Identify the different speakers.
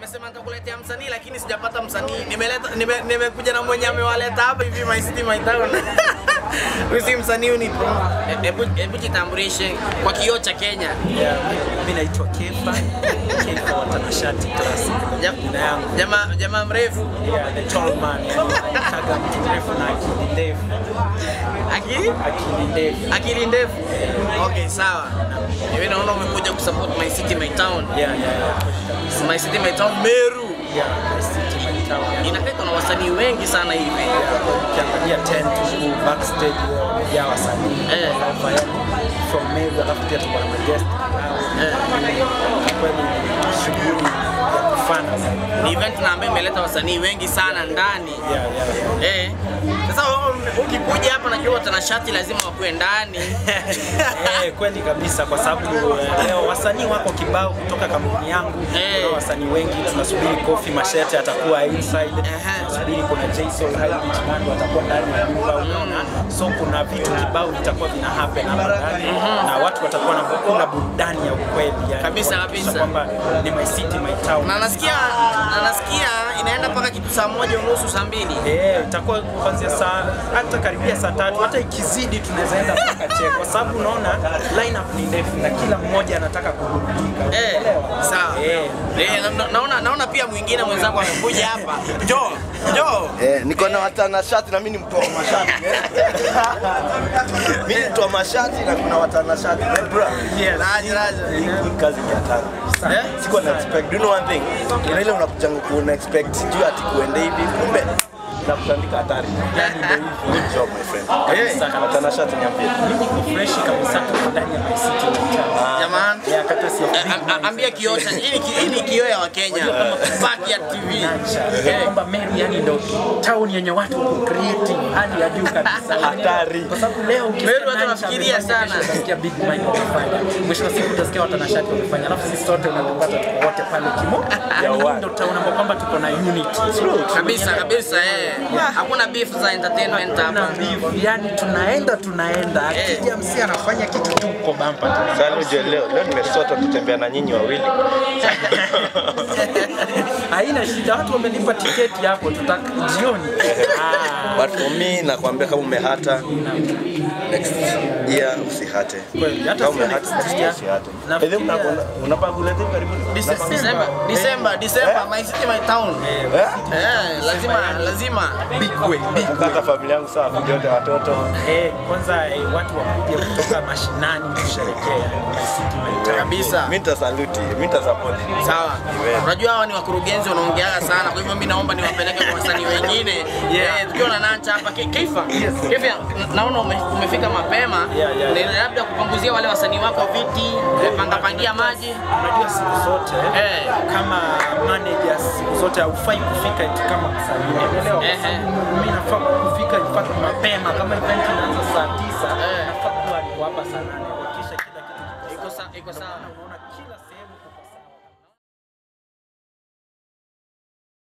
Speaker 1: Nimesema nitakuletea msanii lakini sijapata msanii. Nimeleta nime- nimekuja na mwenye amewaleta hapa hivi My City My Town. Huyu msanii ni pro. Hebu hebu jitambulishe kwa kioo cha Kenya.
Speaker 2: Yeah, mimi naitwa Kefa. Kefa wa Tanashati Classic.
Speaker 1: Jamaa jamaa mrefu.
Speaker 2: Yeah, the tall man. Kaga mrefu na ndefu.
Speaker 1: Akili
Speaker 2: Akili ndefu.
Speaker 1: Okay, sawa. Mimi naona umekuja kusupport My City My Town.
Speaker 2: Yeah, yeah, yeah.
Speaker 1: My City My Town Meru.
Speaker 2: Yeah, my city, my town.
Speaker 1: Inakaa kuna wasanii wengi sana hivi.
Speaker 2: Ukiangalia tent huku backstage wamejaa wasanii.
Speaker 1: Eh.
Speaker 2: From Meru alafu pia tuko na magest.
Speaker 1: Eh.
Speaker 2: Kwa kweli shughuli ya sana.
Speaker 1: Ni event na ambayo imeleta wasanii wengi sana ndani.
Speaker 2: Yeah, yeah.
Speaker 1: Eh. Sasa ukikuja hapa najua shati lazima wakuwe ndani.
Speaker 2: Eh, kweli kabisa kwa sababu eh, leo wasanii wako kibao kutoka kampuni yangu.
Speaker 1: Eh.
Speaker 2: Kuna wasanii wengi tunasubiri Kofi Mashete atakuwa inside.
Speaker 1: Aha.
Speaker 2: Tunasubiri kuna Jason Hyde Beach atakuwa ndani ya nyumba. So kuna vitu kibao vitakuwa vina happen hapa ndani na watu watakuwa na kuna burudani ya ukweli yani.
Speaker 1: Kabisa, kabisa.
Speaker 2: kwamba ni my city my town.
Speaker 1: Na nasikia na nasikia inaenda mpaka kitu saa moja unusu saa mbili.
Speaker 2: Eh, itakuwa kuanzia saa hata karibia saa tatu, hata ikizidi tunaweza enda mpaka che, kwa sababu unaona lineup ni ndefu na kila mmoja anataka kuburudika.
Speaker 1: Eh, sawa.
Speaker 2: Eh,
Speaker 1: yeah. na- na- naona naona pia mwingine mwenzangu amekuja hapa. Njoo.
Speaker 3: Eh, niko na watanashati na mimi ni mtu wa mashati. Mimi ni mtu wa mashati na kuna watanashati. Eh, bro.
Speaker 1: Raja, raja.
Speaker 3: Hii kazi ni hatari.
Speaker 1: Eh?
Speaker 3: Sikuwa na expect. Do you know one thing? Ile unakuja kuna expect sijui ati kuende hivi kumbe na kutandika hatari.
Speaker 2: Yani ndio hivyo.
Speaker 3: Good job my friend.
Speaker 2: Kabisa,
Speaker 3: watanashati niambie.
Speaker 2: Mimi niko fresh kabisa ndani ya my city my town.
Speaker 1: Jamani.
Speaker 2: Yeah, kata si
Speaker 1: am- am- Ambia kiosha cha hii hii ni ya Wakenya. Backyard TV.
Speaker 2: Kwamba Meru yani ndio town yenye watu wako creative hali ya juu kabisa.
Speaker 3: Hatari.
Speaker 2: Kwa sababu leo
Speaker 1: Meru watu wanafikiria sana.
Speaker 2: utasikia Big Mind wamefanya. Mwisho wa siku utasikia watanashati wamefanya. Alafu sisi sote unatupata tuko wote pale kimo. Yani hii ndo town ambapo kwamba tuko na unity.
Speaker 1: Kabisa kabisa eh. Hakuna beef za entertainment hapa.
Speaker 2: Yani tunaenda tunaenda.
Speaker 1: Eh.
Speaker 2: Akija msi anafanya kitu tu kwa bampa tu.
Speaker 3: Sasa leo leo nimesota tutembea na nyinyi wawili.
Speaker 2: Haina shida, watu wamelipa tiketi hapo, tutaka jioni. Ah,
Speaker 3: But for me nakwambia kama umehata next year usihate.
Speaker 2: Kweli, hata
Speaker 3: usihate. Kuleta karibuni?
Speaker 1: December, December, December, my city my town.
Speaker 3: Eh?
Speaker 1: Eh, lazima lazima.
Speaker 2: bigwe.
Speaker 3: Kaka familia yangu sawa, wote watoto.
Speaker 2: Eh, kwanza eh, watu wakuje kutoka mashinani kusherekea.
Speaker 1: Kabisa.
Speaker 3: Mimi nitasaluti, mimi nitasupport.
Speaker 1: Sawa. Unajua hawa ni wakurugenzi wanaongeaga sana, kwa hivyo mimi naomba niwapeleke kwa wasanii wengine.
Speaker 2: Yeah.
Speaker 1: Eh, tukiwa na Nancha hapa Kifa, Kifa, Keifa, naona ume, umefika mapema.
Speaker 2: Yeah, yeah,
Speaker 1: Ni
Speaker 2: yeah.
Speaker 1: labda kupanguzia wale wasanii wako viti, panga pangia maji.
Speaker 2: Unajua siku zote
Speaker 1: Eh.
Speaker 2: kama manager siku zote haufai kufika eti kama msanii. Unaelewa? Kwa Mimi nafaa kufika ipate mapema kama event inaanza saa 9
Speaker 1: Eh.
Speaker 2: nafaa kuwa hapa saa 8 kuhakikisha kila kitu
Speaker 1: Iko sawa, iko sawa.
Speaker 2: Unaona kila sehemu